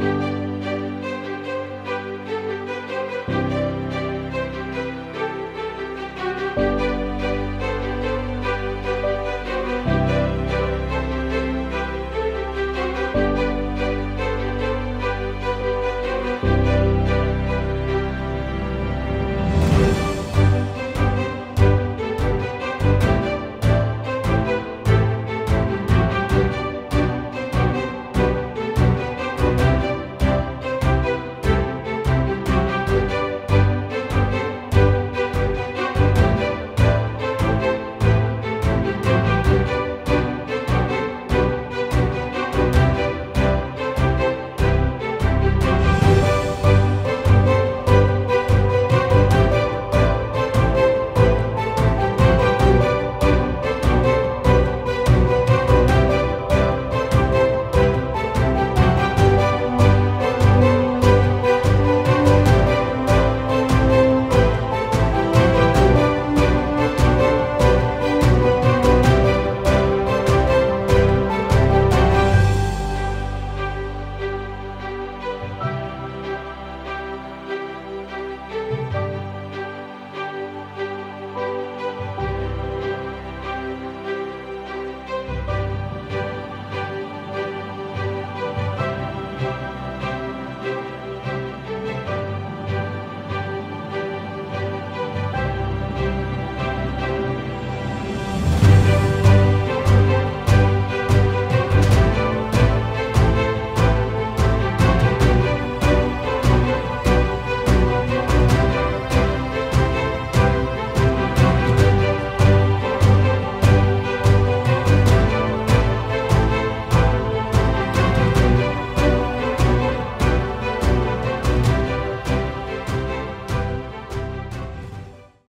Bye.